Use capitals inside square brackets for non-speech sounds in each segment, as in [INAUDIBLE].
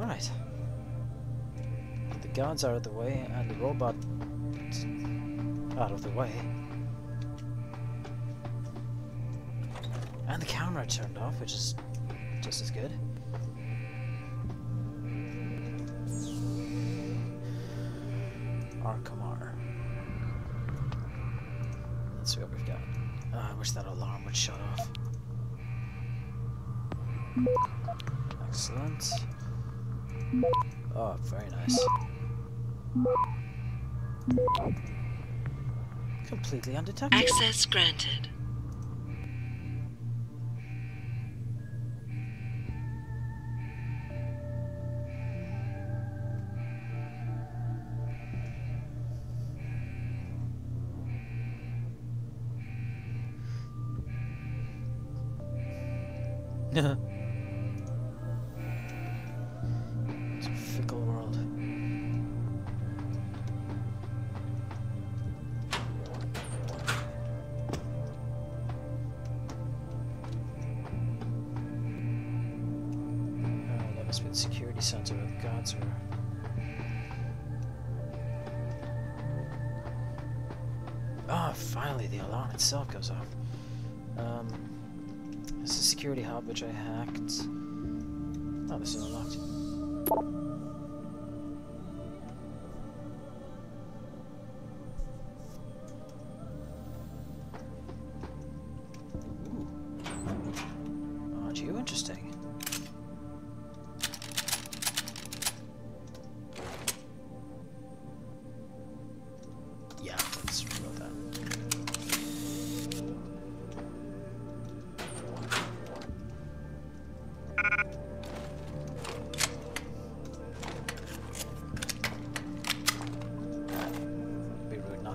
Right. The guards are out of the way and the robot out of the way. And the camera turned off, which is just as good. Arkamar. Let's see what we've got. Uh, I wish that alarm would shut off. Excellent. Oh, very nice. Completely undetected. Access granted. [LAUGHS] Oh, security center gods were. Ah, finally the alarm itself goes off. Um, this is a security hub which I hacked. Oh, this is unlocked.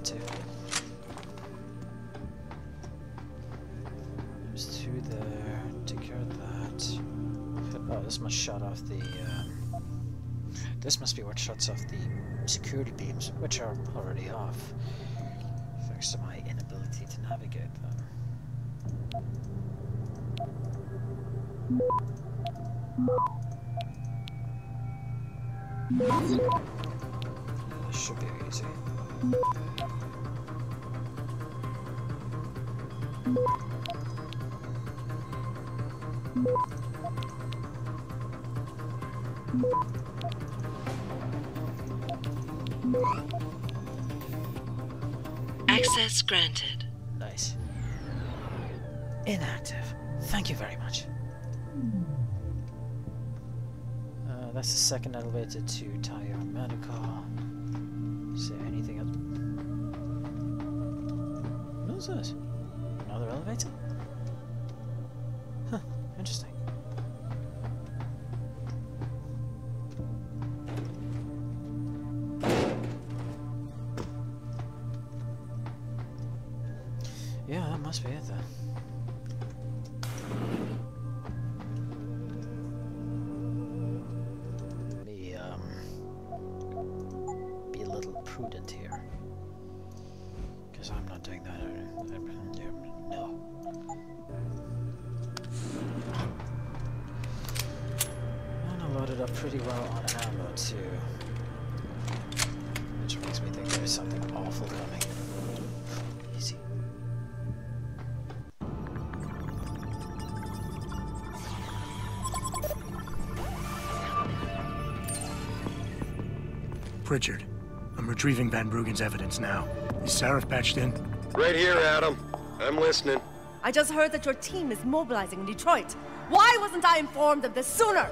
To. There's two there. Take care of that. Oh, this must shut off the. Um, this must be what shuts off the security beams, which are already off. Thanks to my inability to navigate them. This should be easy. Access granted. Nice. Inactive. Thank you very much. Uh, that's the second elevator to Tai Yong Medical. Is there anything is this? Another elevator? Huh, interesting. Yeah, that must be it then. Me, um, be a little prudent here. Because I'm not doing that. I, I, yeah, no. And I loaded up pretty well on ammo too. Which makes me think there's something awful coming. Easy. Pritchard, I'm retrieving Van Bruggen's evidence now. Is Sarif patched in? Right here, Adam. I'm listening. I just heard that your team is mobilizing in Detroit. Why wasn't I informed of this sooner?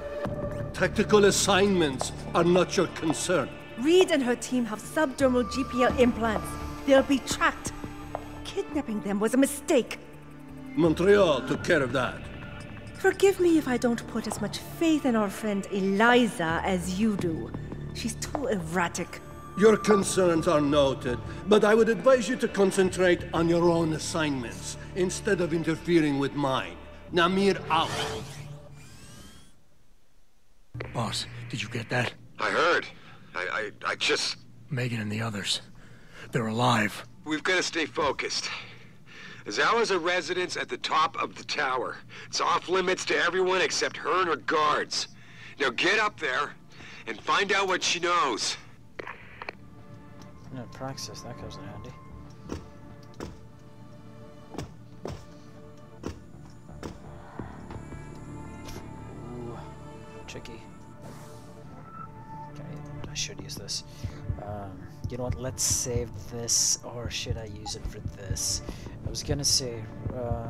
Tactical assignments are not your concern. Reed and her team have subdermal GPS implants. They'll be tracked. Kidnapping them was a mistake. Montreal took care of that. Forgive me if I don't put as much faith in our friend Eliza as you do. She's too erratic. Your concerns are noted, but I would advise you to concentrate on your own assignments instead of interfering with mine. Namir out. Boss, did you get that? I heard. I, I, I just. Megan and the others. They're alive. We've got to stay focused. Zhao's a residence at the top of the tower. It's off limits to everyone except her and her guards. Now get up there, and find out what she knows. No, praxis, that comes in handy. Ooh, tricky. Okay, I should use this. Um, you know what, let's save this, or should I use it for this? I was gonna say, uh...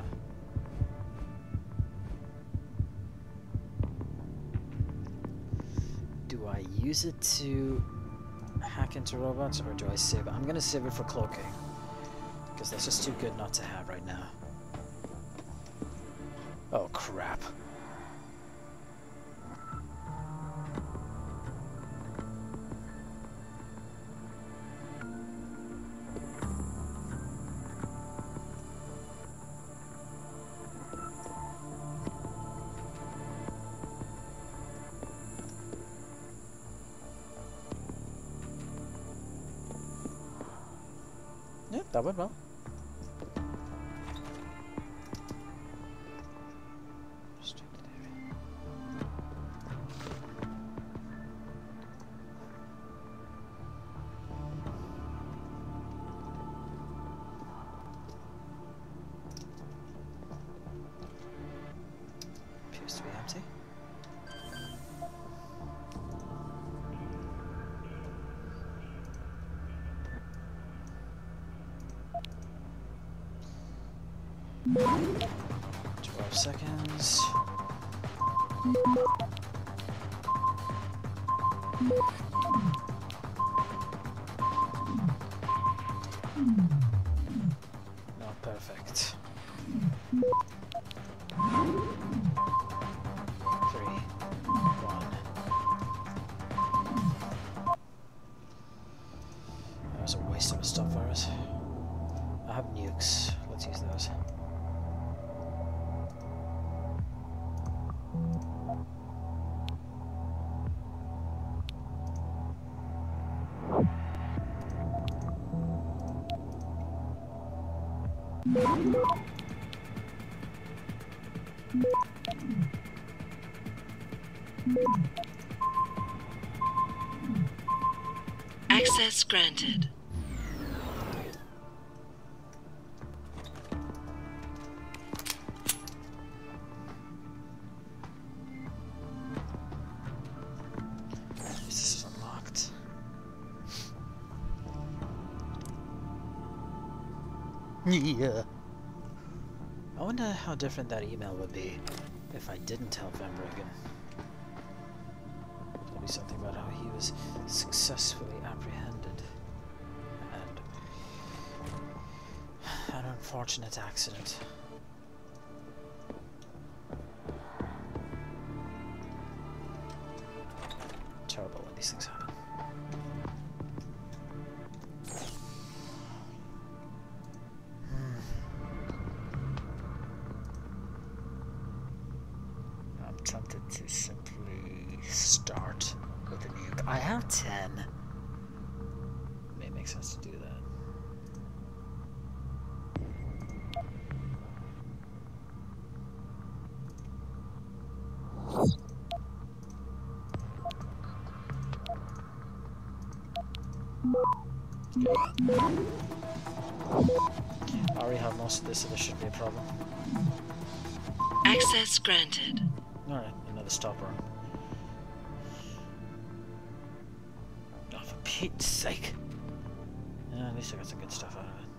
Do I use it to hack into robots, or do I save it? I'm gonna save it for cloaking. Because that's just too good not to have right now. Oh, crap. Yeah, that went Twelve seconds. Not perfect. Access granted. Yeah. I wonder how different that email would be if I didn't tell Van Bruggen. Probably something about how he was successfully apprehended and an unfortunate accident. Terrible when these things happen. Tempted to simply start with a nuke. I have 10. May make sense to do that. I already have most of this, so this should be a problem. Access granted. Another stopper. Oh, for Pete's sake. Yeah, at least I got some good stuff out of it.